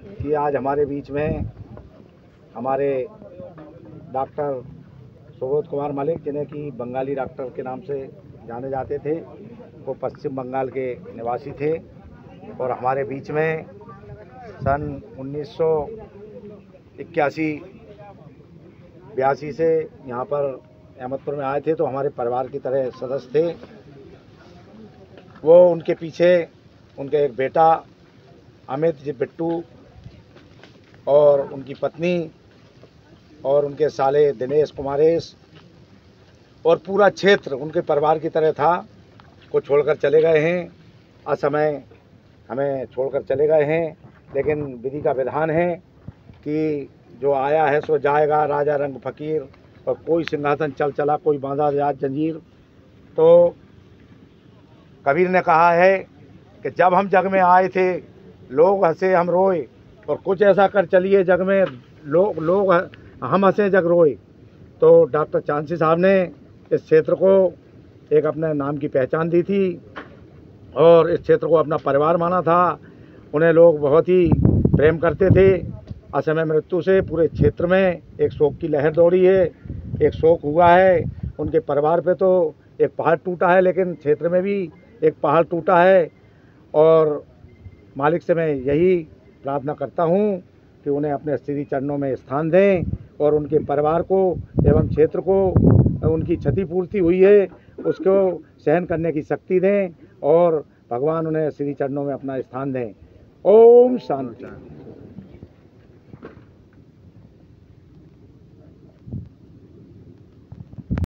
कि आज हमारे बीच में हमारे डॉक्टर सुबोध कुमार मलिक, जिन्हें कि बंगाली डॉक्टर के नाम से जाने जाते थे, वो पश्चिम बंगाल के निवासी थे। और हमारे बीच में सन उन्नीस सौ इक्यासी, बयासी से यहाँ पर अहमदपुर में आए थे तो हमारे परिवार की तरह सदस्य थे। वो उनके पीछे उनके एक बेटा अमित जी बिट्टू और उनकी पत्नी और उनके साले दिनेश कुमारेश और पूरा क्षेत्र उनके परिवार की तरह था, को छोड़कर चले गए हैं। असमय हमें छोड़कर चले गए हैं, लेकिन विधि का विधान है कि जो आया है सो जाएगा, राजा रंग फकीर और कोई सिंहासन चल चला, कोई बांधा याद जंजीर। तो कबीर ने कहा है कि जब हम जग में आए थे, लोग हंसे, हम रोए और कुछ ऐसा कर चलिए, जग में लोग लोग, हम हंसे जग रोए। तो डॉक्टर चांसी साहब ने इस क्षेत्र को एक अपने नाम की पहचान दी थी और इस क्षेत्र को अपना परिवार माना था। उन्हें लोग बहुत ही प्रेम करते थे। असमय मृत्यु से पूरे क्षेत्र में एक शोक की लहर दौड़ी है। एक शोक हुआ है। उनके परिवार पे तो एक पहाड़ टूटा है, लेकिन क्षेत्र में भी एक पहाड़ टूटा है। और मालिक से मैं यही प्रार्थना करता हूँ कि उन्हें अपने श्री चरणों में स्थान दें और उनके परिवार को एवं क्षेत्र को उनकी क्षतिपूर्ति हुई है, उसको सहन करने की शक्ति दें और भगवान उन्हें श्री चरणों में अपना स्थान दें। ओम शांति।